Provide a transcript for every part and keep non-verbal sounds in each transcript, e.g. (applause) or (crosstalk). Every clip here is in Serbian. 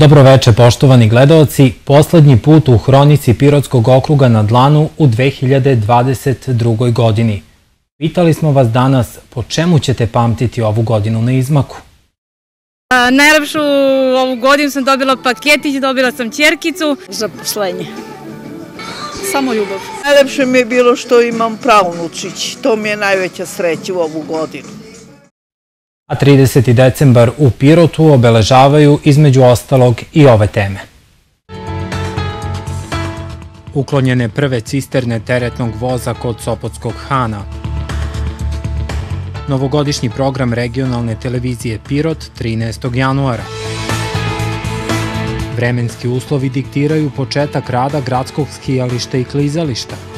Dobroveče, poštovani gledalci. Poslednji put u hronici Pirotskog okruga na Dlanu u 2022. godini. Pitali smo vas danas po čemu ćete pamtiti ovu godinu na izmaku. A, najlepšu ovu godinu sam dobila paketić, dobila sam čerkicu. Zaposlenje. Samo ljubav. Najlepše mi je bilo što imam pravnučić. To mi je najveća sreća u ovu godinu. A 30. decembar u Pirotu obeležavaju između ostalog i ove teme. Uklonjene prve cisterne teretnog voza kod Sopotskog Hana. Novogodišnji program regionalne televizije Pirot 13. januara. Vremenski uslovi diktiraju početak rada gradskog skijališta i klizališta.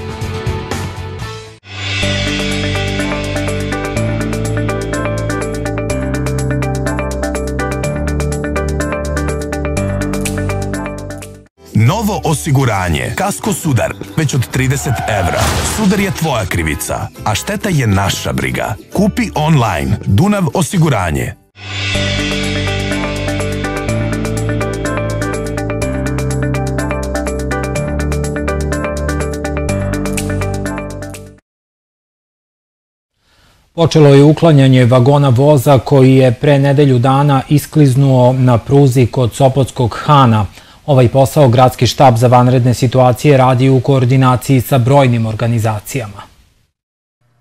Osiguranje. Kasko Sudar. Već od 30 evra. Sudar je tvoja krivica, a šteta je naša briga. Kupi online. Dunav osiguranje. Počelo je uklanjanje vagona voza koji je pre nedelju dana iskliznuo na pruzi kod Sopotskog Hana. Ovaj posao Gradski štab za vanredne situacije radi u koordinaciji sa brojnim organizacijama.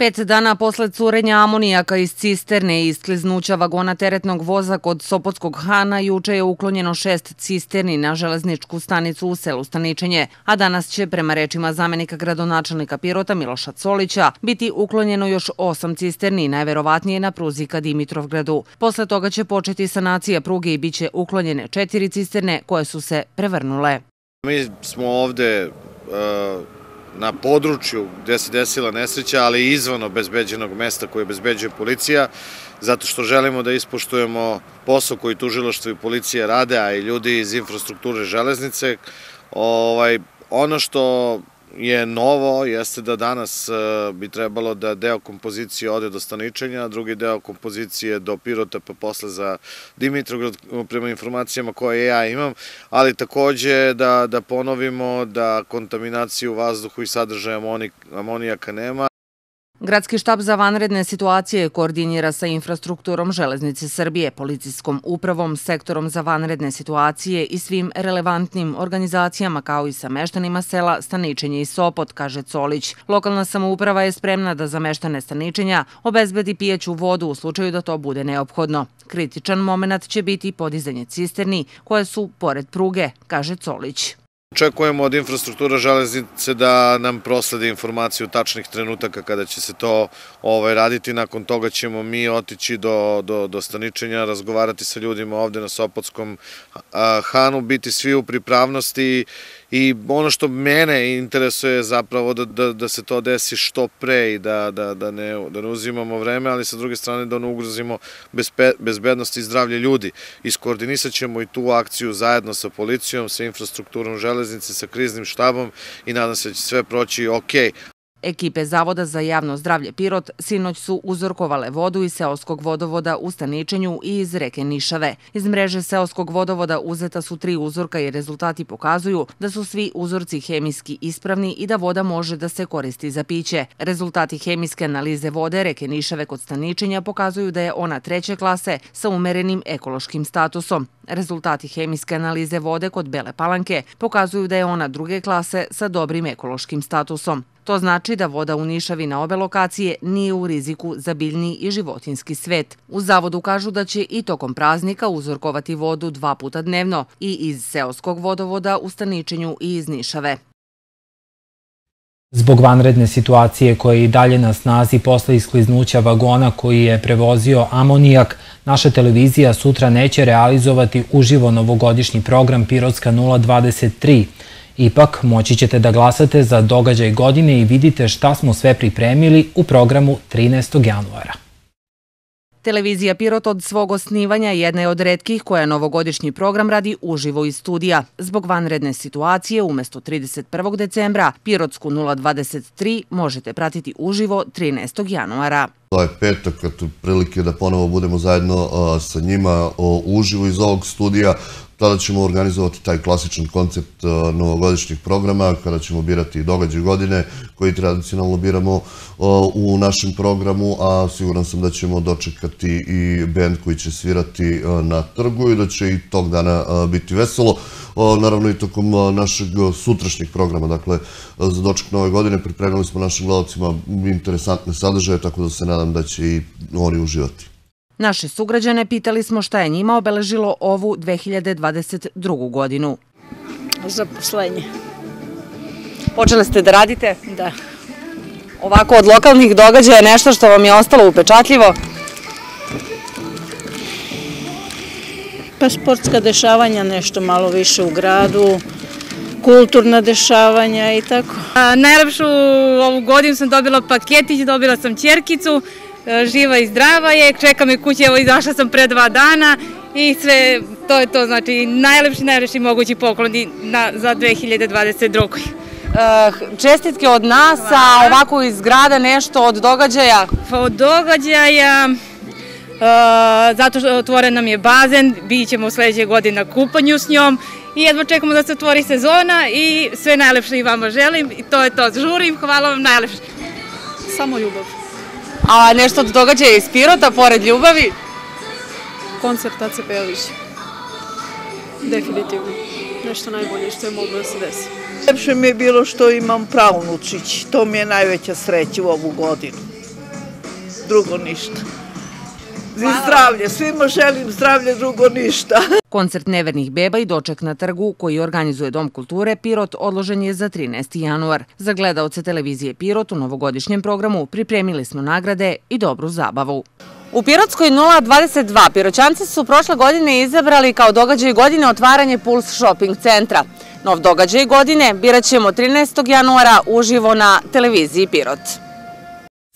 Pet dana posle curenja amonijaka iz cisterne i iskliznuća vagona teretnog voza kod Sopotskog Hana juče je uklonjeno šest cisterni na železničku stanicu u selu Staničenje, a danas će, prema rečima zamenika gradonačelnika Pirota Miloša Colića, biti uklonjeno još osam cisterni, najverovatnije na pruzi ka Dimitrovgradu. Posle toga će početi sanacija pruge i bit će uklonjene četiri cisterne koje su se prevrnule. Mi smo ovde uh na području gde se desila nesreća, ali i izvan obezbeđenog mesta koje obezbeđuje policija, zato što želimo da ispoštujemo posao koji tužiloštvo i policija rade, a i ljudi iz infrastrukture železnice. Ovaj, ono što je novo jeste da danas e, bi trebalo da deo kompozicije ode do Staničenja, drugi deo kompozicije do Pirota pa posle za Dimitrograd prema informacijama koje ja imam, ali takođe da, da ponovimo da kontaminaciju u vazduhu i sadržaja amonijaka nema. Gradski štab za vanredne situacije koordinira sa infrastrukturom Železnice Srbije, policijskom upravom, sektorom za vanredne situacije i svim relevantnim organizacijama kao i sa meštanima sela Staničenje i Sopot, kaže Colić. Lokalna samouprava je spremna da za meštane Staničenja obezbedi pijeću vodu u slučaju da to bude neophodno. Kritičan moment će biti podizanje cisterni koje su pored pruge, kaže Colić. Očekujemo od infrastruktura železnice da nam proslede informaciju tačnih trenutaka kada će se to ovaj, raditi. Nakon toga ćemo mi otići do, do, do staničenja, razgovarati sa ljudima ovde na Sopotskom Hanu, biti svi u pripravnosti i ono što mene interesuje je zapravo da, da, da se to desi što pre i da, da, da, ne, da ne uzimamo vreme, ali sa druge strane da ne ugrozimo bezpe, bezbednost i zdravlje ljudi. Iskoordinisat ćemo i tu akciju zajedno sa policijom, sa infrastrukturom železnice, sa kriznim štabom i nadam se da će sve proći ok, Ekipe Zavoda za javno zdravlje Pirot sinoć su uzorkovale vodu iz seoskog vodovoda u Staničenju i iz reke Nišave. Iz mreže seoskog vodovoda uzeta su tri uzorka i rezultati pokazuju da su svi uzorci hemijski ispravni i da voda može da se koristi za piće. Rezultati hemijske analize vode reke Nišave kod Staničenja pokazuju da je ona treće klase sa umerenim ekološkim statusom. Rezultati hemijske analize vode kod Bele Palanke pokazuju da je ona druge klase sa dobrim ekološkim statusom. To znači da voda u Nišavi na obe lokacije nije u riziku za biljni i životinski svet. U zavodu kažu da će i tokom praznika uzorkovati vodu dva puta dnevno i iz seoskog vodovoda u Staničenju i iz Nišave. Zbog vanredne situacije koja je i dalje na snazi posle iskliznuća vagona koji je prevozio amonijak, naša televizija sutra neće realizovati uživo novogodišnji program Pirotska 023, Ipak, moći ćete da glasate za događaj godine i vidite šta smo sve pripremili u programu 13. januara. Televizija Pirot od svog osnivanja jedna je od redkih koja novogodišnji program radi uživo iz studija. Zbog vanredne situacije, umesto 31. decembra, Pirotsku 023 možete pratiti uživo 13. januara. To je petak, kad prilike da ponovo budemo zajedno sa njima uživo iz ovog studija. Tada ćemo organizovati taj klasičan koncept novogodišnjih programa, kada ćemo birati događaj godine, koji tradicionalno biramo u našem programu, a siguran sam da ćemo dočekati i band koji će svirati na trgu i da će i tog dana biti veselo naravno i tokom našeg sutrašnjeg programa. Dakle, za doček nove godine pripremili smo našim gledalcima interesantne sadržaje, tako da se nadam da će i oni uživati. Naše sugrađane pitali smo šta je njima obeležilo ovu 2022. godinu. Zaposlenje. Počeli ste da radite? Da. Ovako od lokalnih događaja nešto što vam je ostalo upečatljivo? Pa sportska dešavanja, nešto malo više u gradu, kulturna dešavanja i tako. najlepšu ovu godinu sam dobila paketić, dobila sam čerkicu, e, živa i zdrava je, čeka me kuće, evo izašla sam pre dva dana i sve, to je to, znači najlepši, najlepši mogući poklon za 2022. E, čestitke od nas, a ovako iz grada nešto od događaja? Od događaja... Uh, zato što otvoren nam je bazen, bit ćemo sledeće godine na kupanju s njom i jedva čekamo da se otvori sezona i sve najlepše i vama želim i to je to. Žurim, hvala vam najlepše. Samo ljubav. A nešto od događaja iz Pirota, pored ljubavi? Koncert Ace Pejović. Definitivno. Nešto najbolje što je moglo da se desi. Lepše mi je bilo što imam pravnučić. To mi je najveća sreća u ovu godinu. Drugo ništa. I zdravlje, svima želim zdravlje, drugo ništa. (laughs) Koncert Nevernih beba i doček na trgu koji organizuje Dom kulture Pirot odložen je za 13. januar. Za gledalce televizije Pirot u novogodišnjem programu pripremili smo nagrade i dobru zabavu. U Pirotskoj 022 Piroćanci su prošle godine izabrali kao događaj godine otvaranje Puls shopping centra. Nov događaj godine birat ćemo 13. januara uživo na televiziji Pirot.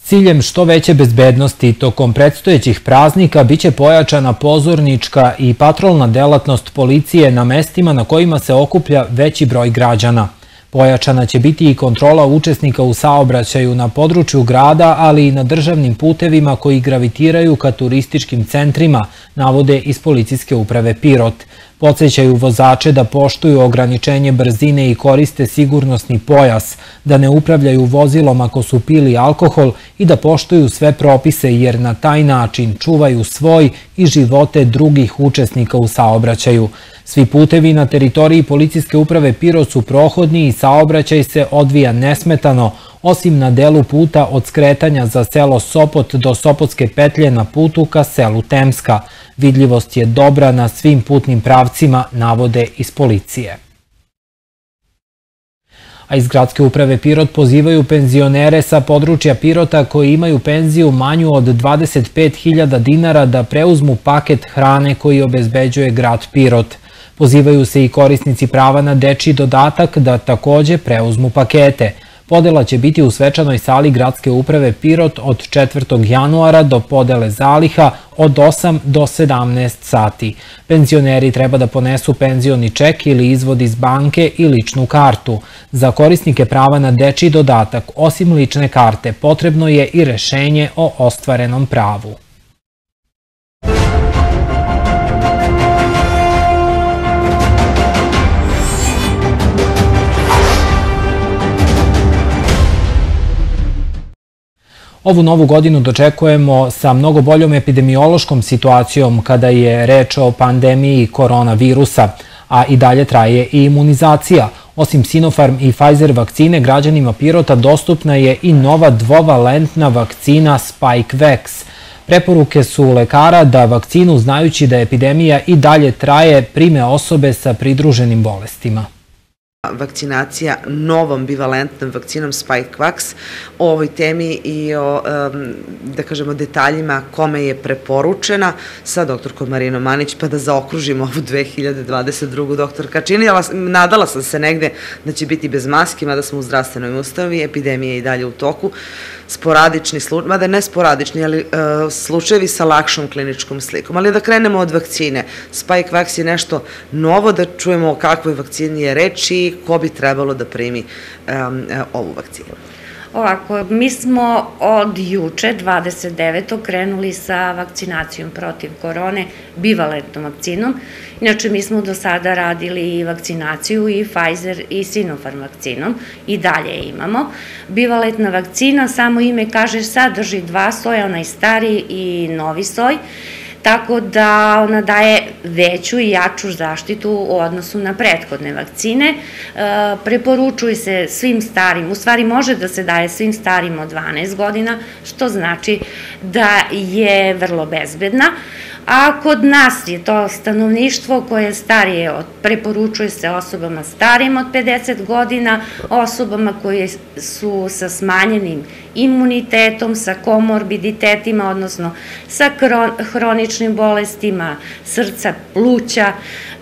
Ciljem što veće bezbednosti tokom predstojećih praznika biće pojačana pozornička i patrolna delatnost policije na mestima na kojima se okuplja veći broj građana. Pojačana će biti i kontrola učesnika u saobraćaju na području grada, ali i na državnim putevima koji gravitiraju ka turističkim centrima, navode iz policijske uprave Pirot. Podsećaju vozače da poštuju ograničenje brzine i koriste sigurnosni pojas, da ne upravljaju vozilom ako su pili alkohol i da poštuju sve propise jer na taj način čuvaju svoj i živote drugih učesnika u saobraćaju. Svi putevi na teritoriji policijske uprave Pirot su prohodni i saobraćaj se odvija nesmetano, osim na delu puta od skretanja za selo Sopot do Sopotske petlje na putu ka selu Temska. Vidljivost je dobra na svim putnim pravcima, navode iz policije. A iz gradske uprave Pirot pozivaju penzionere sa područja Pirota koji imaju penziju manju od 25.000 dinara da preuzmu paket hrane koji obezbeđuje grad Pirot. Pozivaju se i korisnici prava na deči dodatak da takođe preuzmu pakete. Podela će biti u svečanoj sali gradske uprave Pirot od 4. januara do podele zaliha od 8 do 17 sati. Penzioneri treba da ponesu penzioni ček ili izvod iz banke i ličnu kartu. Za korisnike prava na deči dodatak, osim lične karte, potrebno je i rešenje o ostvarenom pravu. Ovu novu godinu dočekujemo sa mnogo boljom epidemiološkom situacijom kada je reč o pandemiji koronavirusa, a i dalje traje i imunizacija. Osim Sinopharm i Pfizer vakcine, građanima Pirota dostupna je i nova dvovalentna vakcina Spikevax. Preporuke su lekara da vakcinu, znajući da epidemija i dalje traje, prime osobe sa pridruženim bolestima vakcinacija novom bivalentnom vakcinom Spikevax o ovoj temi i o, da kažemo, detaljima kome je preporučena sa doktorkom Marinom Manić, pa da zaokružimo ovu 2022. doktor Kačini. Nadala sam se negde da će biti bez maski, mada smo u zdravstvenoj ustavi, epidemija je i dalje u toku sporadični slučaj, mada ne sporadični, ali uh, slučajevi sa lakšom kliničkom slikom. Ali da krenemo od vakcine. Spikevax je nešto novo, da čujemo o kakvoj vakcini je reč i ko bi trebalo da primi um, ovu vakcinu. Ovako, mi smo od juče, 29. krenuli sa vakcinacijom protiv korone, bivalentnom vakcinom. Inače, mi smo do sada radili i vakcinaciju i Pfizer i Sinopharm vakcinom i dalje imamo. Bivalentna vakcina, samo ime kaže, sadrži dva soja, onaj stari i novi soj tako da ona daje veću i jaču zaštitu u odnosu na prethodne vakcine. E, preporučuje se svim starim, u stvari može da se daje svim starim od 12 godina, što znači da je vrlo bezbedna. A kod nas je to stanovništvo koje je starije, preporučuje se osobama starijim od 50 godina, osobama koje su sa smanjenim imunitetom, sa komorbiditetima, odnosno sa hroničnim bolestima srca, pluća,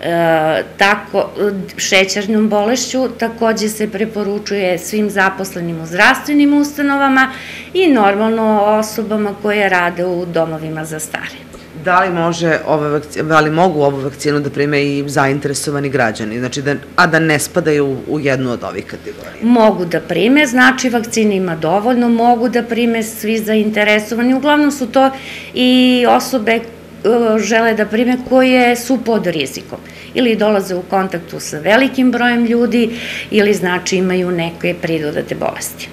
e, tako, šećernom bolešću, takođe se preporučuje svim zaposlenim u zdravstvenim ustanovama i normalno osobama koje rade u domovima za stare. Da li, može ove vakcine, da li mogu ovu vakcinu da prime i zainteresovani građani, znači da, a da ne spadaju u, u jednu od ovih kategorija? Mogu da prime, znači vakcina ima dovoljno, mogu da prime svi zainteresovani, uglavnom su to i osobe e, žele da prime koje su pod rizikom ili dolaze u kontaktu sa velikim brojem ljudi ili znači imaju neke pridodate bolesti.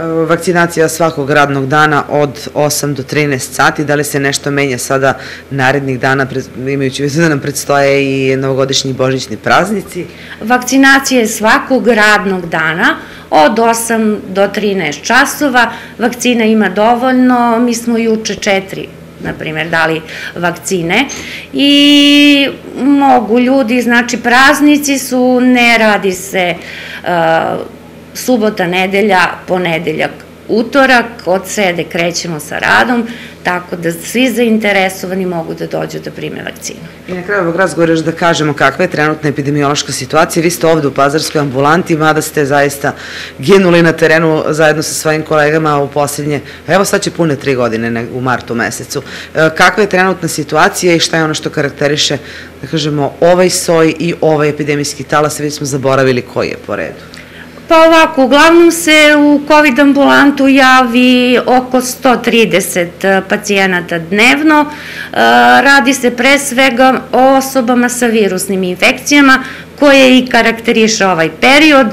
E, vakcinacija svakog radnog dana od 8 do 13 sati, da li se nešto menja sada narednih dana, imajući vizu da nam predstoje i novogodišnji božićni praznici? Vakcinacija je svakog radnog dana od 8 do 13 časova, vakcina ima dovoljno, mi smo juče četiri na primjer, dali vakcine. I mogu ljudi, znači praznici su, ne radi se uh, subota, nedelja, ponedeljak, utorak, od sede krećemo sa radom, tako da svi zainteresovani mogu da dođu da prime vakcinu. I na kraju ovog razgovora da kažemo kakva je trenutna epidemiološka situacija. Vi ste ovde u Pazarskoj ambulanti, mada ste zaista ginuli na terenu zajedno sa svojim kolegama u posljednje, evo sad će pune tri godine u martu mesecu. E, kakva je trenutna situacija i šta je ono što karakteriše, da kažemo, ovaj soj i ovaj epidemijski talas, vi smo zaboravili koji je po redu? Pa ovako, uglavnom se u COVID ambulantu javi oko 130 e, pacijenata dnevno. E, radi se pre svega o osobama sa virusnim infekcijama koje i karakteriše ovaj period.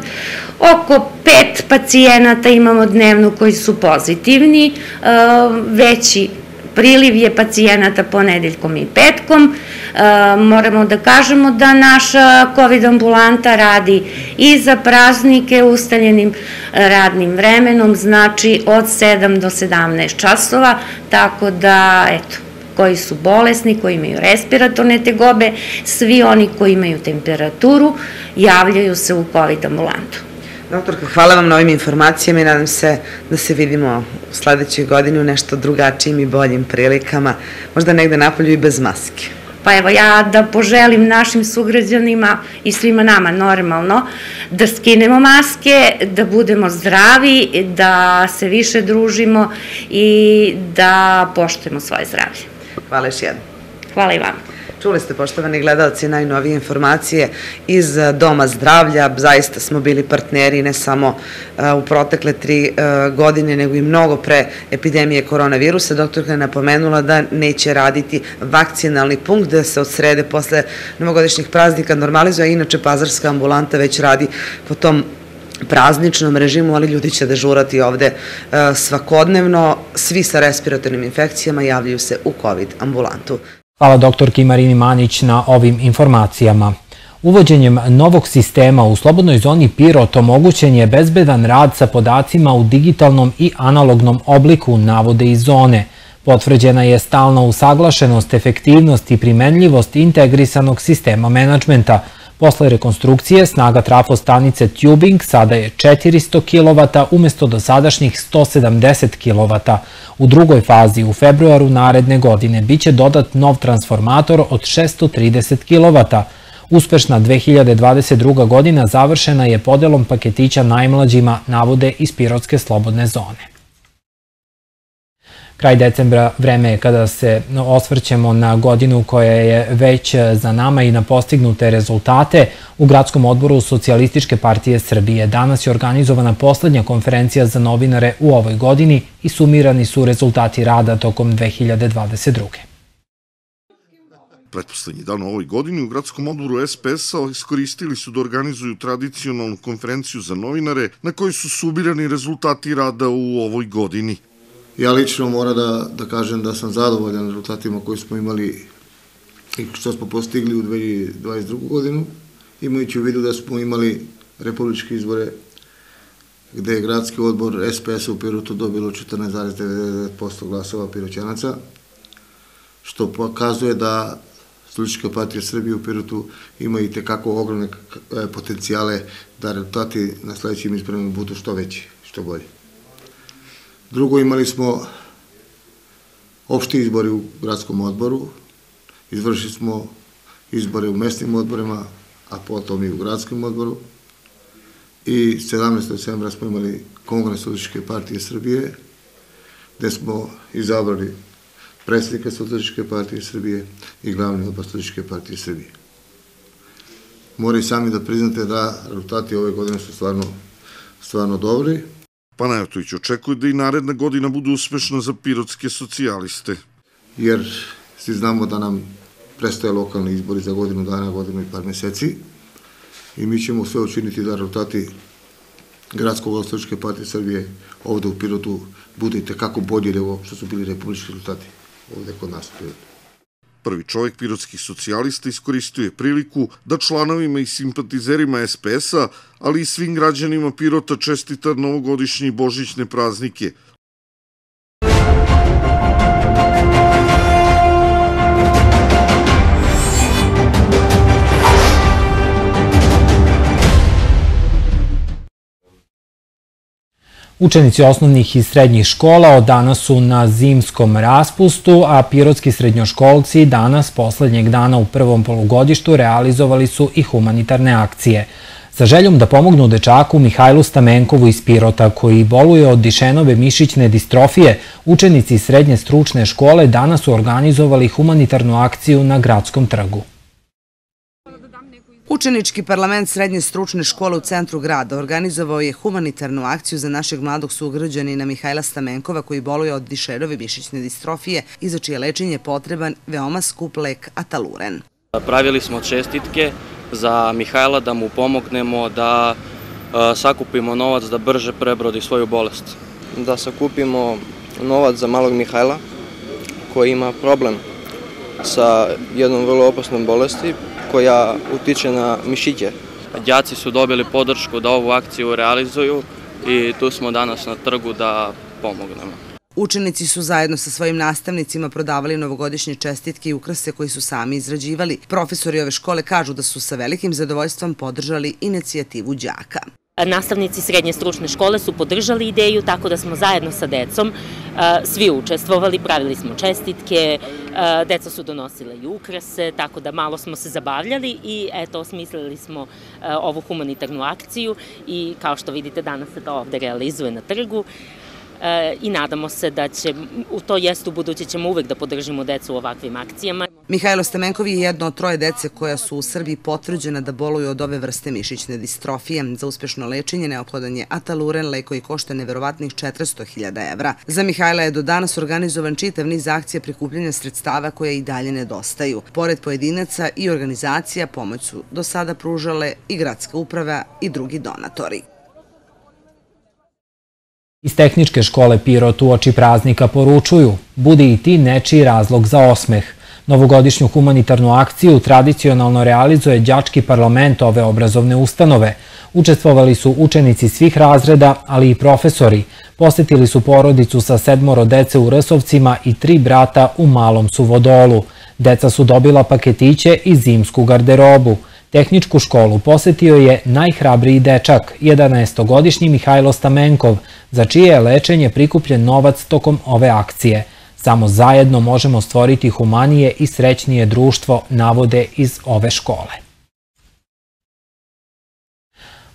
Oko pet pacijenata imamo dnevno koji su pozitivni, e, veći priliv je pacijenata ponedeljkom i petkom. E, moramo da kažemo da naša COVID ambulanta radi i za praznike ustaljenim radnim vremenom, znači od 7 do 17 časova, tako da, eto, koji su bolesni, koji imaju respiratorne tegobe, svi oni koji imaju temperaturu, javljaju se u COVID ambulantu. Doktorka, hvala vam na ovim informacijama i nadam se da se vidimo u sledećoj godini u nešto drugačijim i boljim prilikama, možda negde napolju i bez maske. Pa evo ja da poželim našim sugrađanima i svima nama normalno da skinemo maske, da budemo zdravi, da se više družimo i da poštujemo svoje zdravlje. Hvala još jednom. Hvala i vama. Čuli ste, poštovani gledalci, najnovije informacije iz eh, Doma zdravlja. Zaista smo bili partneri ne samo eh, u protekle tri eh, godine, nego i mnogo pre epidemije koronavirusa. Doktorka je napomenula da neće raditi vakcinalni punkt, da se od srede posle novogodišnjih praznika normalizuje, inače pazarska ambulanta već radi po tom prazničnom režimu, ali ljudi će dežurati ovde svakodnevno. Svi sa respiratornim infekcijama javljaju se u COVID ambulantu. Hvala doktorki Marini Manić na ovim informacijama. Uvođenjem novog sistema u slobodnoj zoni Pirot omogućen je bezbedan rad sa podacima u digitalnom i analognom obliku navode iz zone. Potvrđena je stalna usaglašenost, efektivnost i primenljivost integrisanog sistema menadžmenta – Posle rekonstrukcije snaga trafostanice Tubing sada je 400 kW umesto dosadašnjih 170 kW. U drugoj fazi u februaru naredne godine biće dodat nov transformator od 630 kW. Uspešna 2022. godina završena je podelom paketića najmlađima navode iz Pirotske slobodne zone. Kraj decembra vreme je kada se osvrćemo na godinu koja je već za nama i na postignute rezultate. U Gradskom odboru Socijalističke partije Srbije danas je organizovana poslednja konferencija za novinare u ovoj godini i sumirani su rezultati rada tokom 2022. Pretposlednji dan u ovoj godini u gradskom odboru SPS-a iskoristili su da organizuju tradicionalnu konferenciju za novinare na kojoj su subirani rezultati rada u ovoj godini. Ja lično moram da, da kažem da sam zadovoljan rezultatima koje smo imali i što smo postigli u 2022. godinu, imajući u vidu da smo imali republičke izbore gde je gradski odbor SPS u Pirotu dobilo 14,99% glasova piroćanaca, što pokazuje da Studička partija Srbije u Pirotu ima i tekako ogromne e, potencijale da rezultati na sledećim izborima budu što veći, što bolji. Drugo, imali smo opšti izbori u gradskom odboru, izvršili smo izbore u mesnim odborima, a potom i u gradskom odboru. I 17. decembra smo imali Kongres Studičke partije Srbije, gde smo izabrali predsjednika Socijalističke partije Srbije i glavni odbor Socijalističke partije Srbije. Moraju sami da priznate da rezultati ove godine su stvarno, stvarno dobri. Panajatović očekuje da i naredna godina bude uspešna za pirotske socijaliste. Jer svi znamo da nam prestaje lokalni izbori za godinu dana, godinu i par meseci i mi ćemo sve učiniti da rezultati Gradskog Ostaličke partije Srbije ovde u Pirotu bude i tekako bolji nego što su bili republički rezultati ovde kod nas u Pirotu. Prvi čovjek pirotskih socijalista iskoristio je priliku da članovima i simpatizerima SPS-a, ali i svim građanima Pirota čestita novogodišnje i božićne praznike – Učenici osnovnih i srednjih škola od danas su na zimskom raspustu, a pirotski srednjoškolci danas, poslednjeg dana u prvom polugodištu, realizovali su i humanitarne akcije. Sa željom da pomognu dečaku Mihajlu Stamenkovu iz Pirota, koji boluje od dišenove mišićne distrofije, učenici srednje stručne škole danas su organizovali humanitarnu akciju na gradskom trgu. Učenički parlament Srednje stručne škole u centru grada organizovao je humanitarnu akciju za našeg mladog sugrađanina Mihajla Stamenkova koji boluje od dišerove mišićne distrofije i za čije lečenje potreban veoma skup lek Ataluren. Pravili smo čestitke za Mihajla da mu pomognemo da sakupimo novac da brže prebrodi svoju bolest. Da sakupimo novac za malog Mihajla koji ima problem sa jednom vrlo opasnom bolesti koja utiče na mišiće. Đaci su dobili podršku da ovu akciju realizuju i tu smo danas na trgu da pomognemo. Učenici su zajedno sa svojim nastavnicima prodavali novogodišnje čestitke i ukrase koji su sami izrađivali. Profesori ove škole kažu da su sa velikim zadovoljstvom podržali inicijativu đaka. Nastavnici srednje stručne škole su podržali ideju, tako da smo zajedno sa decom svi učestvovali, pravili smo čestitke, deca su donosile i ukrase, tako da malo smo se zabavljali i eto, osmislili smo ovu humanitarnu akciju i kao što vidite danas se to ovde realizuje na trgu. E, i nadamo se da će, to jest u buduće ćemo uvek da podržimo decu u ovakvim akcijama. Mihajlo Stamenkov je jedno od troje dece koja su u Srbiji potvrđena da boluju od ove vrste mišićne distrofije. Za uspešno lečenje neophodan je ataluren, lek koji košta neverovatnih 400.000 evra. Za Mihajla je do danas organizovan čitav niz akcija prikupljanja sredstava koja i dalje nedostaju. Pored pojedinaca i organizacija pomoć su do sada pružale i gradska uprava i drugi donatori. Iz tehničke škole Pirot u oči praznika poručuju, budi i ti nečiji razlog za osmeh. Novogodišnju humanitarnu akciju tradicionalno realizuje Đački parlament ove obrazovne ustanove. Učestvovali su učenici svih razreda, ali i profesori. Posetili su porodicu sa sedmoro dece u Rsovcima i tri brata u Malom Suvodolu. Deca su dobila paketiće i zimsku garderobu. Tehničku školu posetio je najhrabriji dečak, 11-godišnji Mihajlo Stamenkov, za čije je lečenje prikupljen novac tokom ove akcije. Samo zajedno možemo stvoriti humanije i srećnije društvo, navode iz ove škole.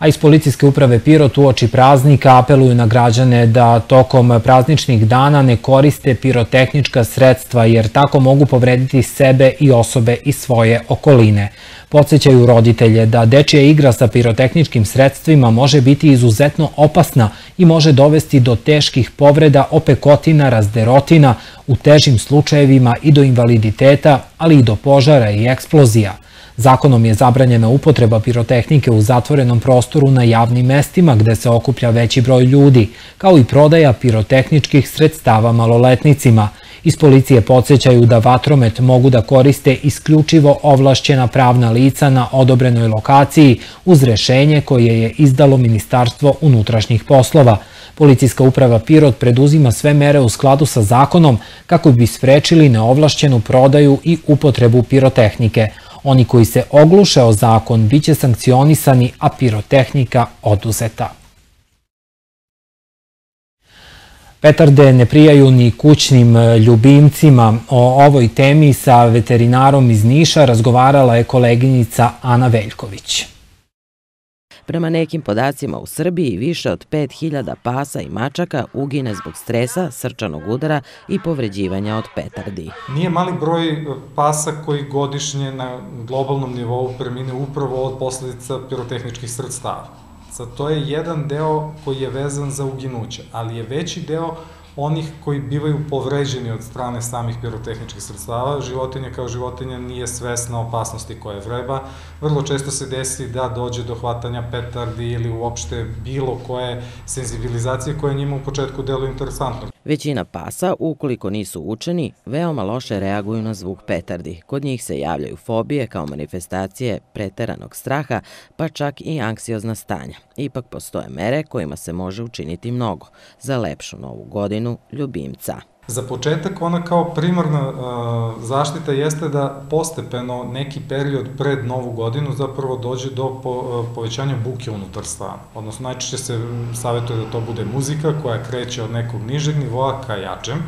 A iz policijske uprave Pirot uoči praznika apeluju na građane da tokom prazničnih dana ne koriste pirotehnička sredstva jer tako mogu povrediti sebe i osobe iz svoje okoline. Podsećaju roditelje da dečija igra sa pirotehničkim sredstvima može biti izuzetno opasna i može dovesti do teških povreda, opekotina, razderotina, u težim slučajevima i do invaliditeta, ali i do požara i eksplozija. Zakonom je zabranjena upotreba pirotehnike u zatvorenom prostoru na javnim mestima gde se okuplja veći broj ljudi, kao i prodaja pirotehničkih sredstava maloletnicima. Iz policije podsjećaju da vatromet mogu da koriste isključivo ovlašćena pravna lica na odobrenoj lokaciji uz rešenje koje je izdalo Ministarstvo unutrašnjih poslova. Policijska uprava Pirot preduzima sve mere u skladu sa zakonom kako bi sprečili neovlašćenu prodaju i upotrebu pirotehnike. Oni koji se ogluše o zakon biće sankcionisani, a pirotehnika oduzeta. Petarde ne prijaju ni kućnim ljubimcima. O ovoj temi sa veterinarom iz Niša razgovarala je koleginica Ana Veljković. Prema nekim podacima u Srbiji više od 5000 pasa i mačaka ugine zbog stresa, srčanog udara i povređivanja od petardi. Nije mali broj pasa koji godišnje na globalnom nivou premine upravo od posledica pirotehničkih sredstava. Sad, to je jedan deo koji je vezan za uginuće, ali je veći deo onih koji bivaju povređeni od strane samih pirotehničkih sredstava. Životinja kao životinja nije svesna opasnosti koje vreba. Vrlo često se desi da dođe do hvatanja petardi ili uopšte bilo koje senzibilizacije koje njima u početku deluju interesantno. Većina pasa, ukoliko nisu učeni, veoma loše reaguju na zvuk petardi. Kod njih se javljaju fobije kao manifestacije preteranog straha, pa čak i anksiozna stanja. Ipak postoje mere kojima se može učiniti mnogo za lepšu novu godinu ljubimca. Za početak ona kao primarna uh, zaštita jeste da postepeno neki period pred novu godinu zapravo dođe do uh, povećanja buke unutar stana. Odnosno najčešće se savjetuje da to bude muzika koja kreće od nekog nižeg nivoa ka jačem.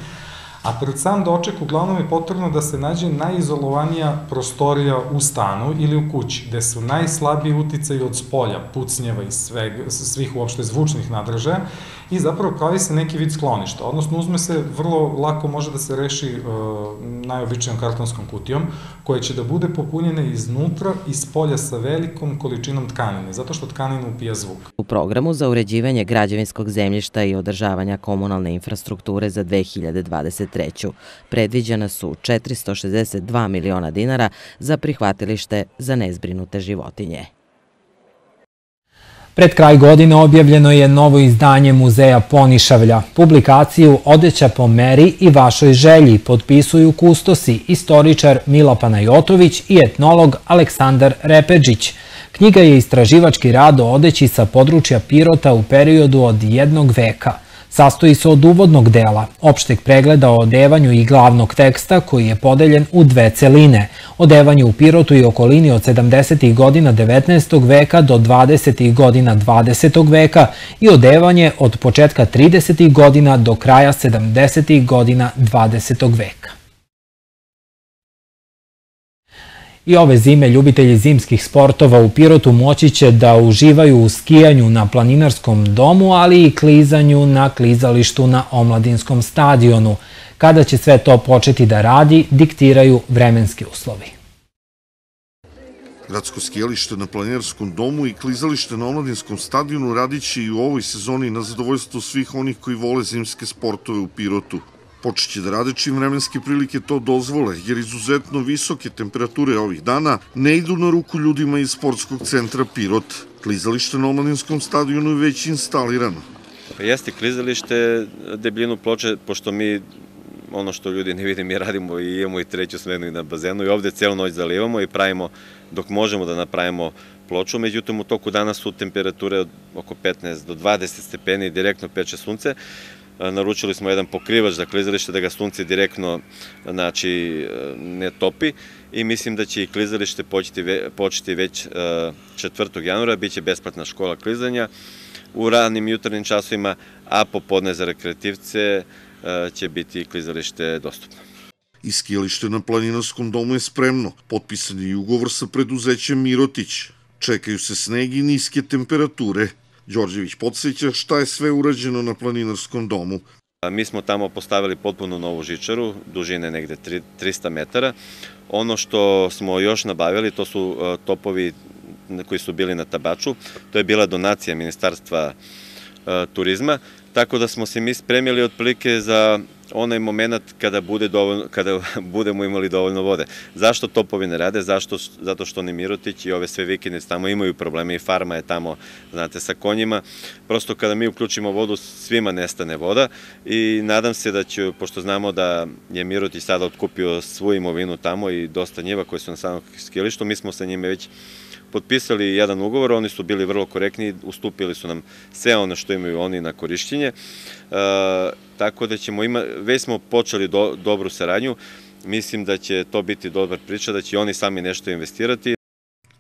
A pred sam doček uglavnom je potrebno da se nađe najizolovanija prostorija u stanu ili u kući, gde su najslabiji uticaji od spolja, pucnjeva i sveg, svih uopšte zvučnih nadražaja i zapravo pravi se neki vid skloništa, odnosno uzme se, vrlo lako može da se reši najobičnijom kartonskom kutijom, koja će da bude popunjena iznutra i s polja sa velikom količinom tkanine, zato što tkanina upija zvuk. U programu za uređivanje građevinskog zemljišta i održavanja komunalne infrastrukture za 2023. predviđena su 462 miliona dinara za prihvatilište za nezbrinute životinje. Pred kraj godine objavljeno je novo izdanje Muzeja Ponišavlja. Publikaciju Odeća po meri i vašoj želji potpisuju kustosi, istoričar Mila Panajotović i etnolog Aleksandar Repeđić. Knjiga je istraživački rad o odeći sa područja Pirota u periodu od jednog veka – Sastoji se od uvodnog dela, opšteg pregleda o odevanju i glavnog teksta koji je podeljen u dve celine. Odevanju u Pirotu i okolini od 70. godina 19. veka do 20. godina 20. veka i odevanje od početka 30. godina do kraja 70. godina 20. veka. I ove zime ljubitelji zimskih sportova u Pirotu moći će da uživaju u skijanju na planinarskom domu, ali i klizanju na klizalištu na omladinskom stadionu. Kada će sve to početi da radi, diktiraju vremenski uslovi. Gradsko skijalište na planinarskom domu i klizalište na omladinskom stadionu radiće i u ovoj sezoni na zadovoljstvo svih onih koji vole zimske sportove u Pirotu. Počeće da rade čim vremenske prilike to dozvole, jer izuzetno visoke temperature ovih dana ne idu na ruku ljudima iz sportskog centra Pirot. Klizalište na omladinskom stadionu je već instalirano. Pa jeste klizalište, debljinu ploče, pošto mi ono što ljudi ne vide, mi radimo i imamo i treću smenu i na bazenu i ovde celu noć zalivamo i pravimo dok možemo da napravimo ploču, međutim u toku dana su temperature od oko 15 do 20 stepeni, direktno peče sunce, naručili smo jedan pokrivač za klizalište da ga sunce direktno znači, ne topi i mislim da će i klizalište početi, početi već 4. januara, bit će besplatna škola klizanja u ranim jutarnjim časovima, a popodne za rekreativce će biti klizalište dostupno. Iskijalište na planinarskom domu je spremno. Potpisan je ugovor sa preduzećem Mirotić. Čekaju se sneg i niske temperature. Đorđević podsjeća šta je sve urađeno na planinarskom domu. Mi smo tamo postavili potpuno novu žičaru, dužine negde 300 metara. Ono što smo još nabavili, to su topovi koji su bili na tabaču. To je bila donacija Ministarstva turizma, tako da smo se mi spremili otprilike za onaj moment kada, bude dovoljno, kada (laughs) budemo imali dovoljno vode. Zašto topovi ne rade? Zašto? Zato što ni Mirotić i ove sve vikendice tamo imaju probleme i farma je tamo, znate, sa konjima. Prosto kada mi uključimo vodu, svima nestane voda i nadam se da će, pošto znamo da je Mirotić sada otkupio svu imovinu tamo i dosta njiva koje su na samom skilištu, mi smo sa njime već potpisali jedan ugovor, oni su bili vrlo korektni, ustupili su nam sve ono što imaju oni na korišćenje, e, tako da ćemo ima, već smo počeli do, dobru saradnju, mislim da će to biti dobar priča, da će oni sami nešto investirati.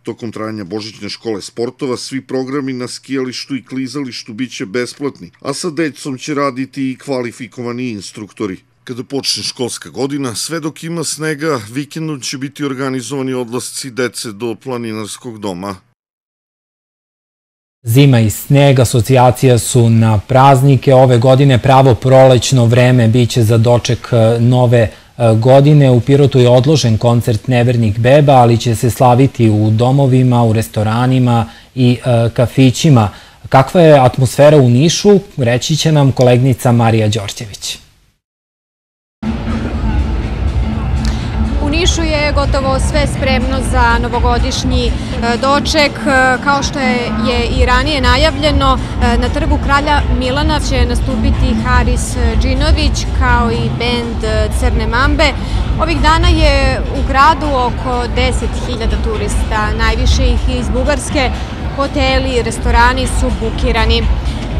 Tokom trajanja Božićne škole sportova, svi programi na skijalištu i klizalištu biće besplatni, a sa decom će raditi i kvalifikovani instruktori. Kada počne školska godina, sve dok ima snega, vikendom će biti organizovani odlasci dece do planinarskog doma. Zima i sneg, asocijacija su na praznike. Ove godine pravo prolećno vreme biće za doček e, nove e, godine. U Pirotu je odložen koncert Nevernih beba, ali će se slaviti u domovima, u restoranima i e, kafićima. Kakva je atmosfera u Nišu, reći će nam kolegnica Marija Đorđević. Nišu je gotovo sve spremno za novogodišnji e, doček. E, kao što je i ranije najavljeno, e, na trgu Kralja Milana će nastupiti Haris Džinović kao i bend Crne Mambe. Ovih dana je u gradu oko 10.000 turista, najviše ih iz Bugarske. Hoteli i restorani su bukirani.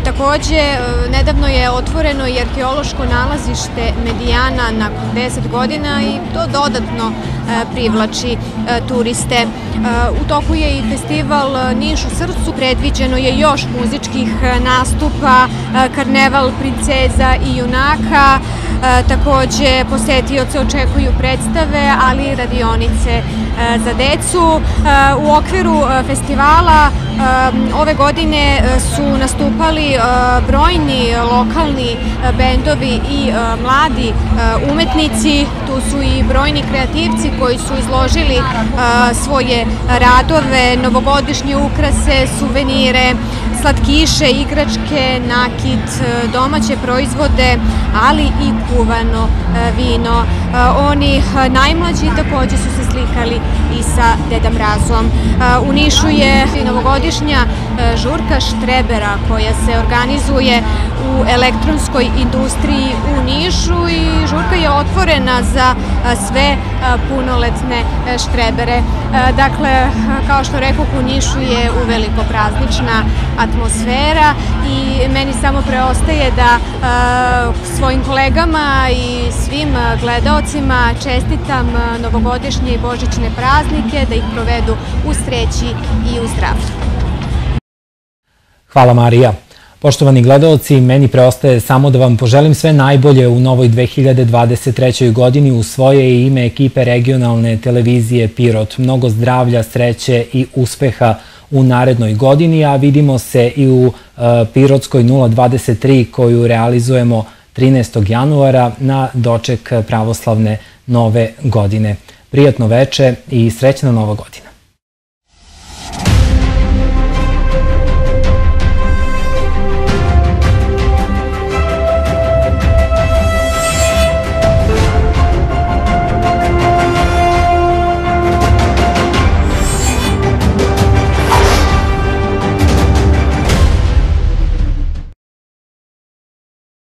Takođe, e, nedavno je otvoreno i arheološko nalazište Medijana nakon 10 godina i to dodatno e, privlači e, turiste. U toku je i festival Niš u srcu, predviđeno je još muzičkih nastupa, karneval princeza i junaka, takođe posetioce očekuju predstave, ali i radionice za decu. U okviru festivala ove godine su nastupali brojni lokalni bendovi i mladi umetnici, tu su i brojni kreativci koji su izložili svoje radove, novogodišnje ukrase, suvenire, slatkiše, igračke, nakit, domaće proizvode, ali i kuvano vino. Oni najmlađi takođe su se slikali i sa Deda Mrazom. U Nišu je novogodišnja žurka Štrebera koja se organizuje u elektronskoj industriji u Nišu i žurka je otvorena za sve punoletne štrebere. Dakle, kao što rekao, u Nišu je uveliko praznična atmosfera i meni samo preostaje da svojim kolegama i svim gledaocima čestitam novogodišnje i božićne praznike, da ih provedu u sreći i u zdravlju. Hvala Marija. Poštovani gledalci, meni preostaje samo da vam poželim sve najbolje u novoj 2023. godini u svoje ime ekipe regionalne televizije Pirot. Mnogo zdravlja, sreće i uspeha u narednoj godini, a vidimo se i u e, Pirotskoj 023 koju realizujemo 13. januara na doček pravoslavne nove godine. Prijatno veče i srećna nova godina.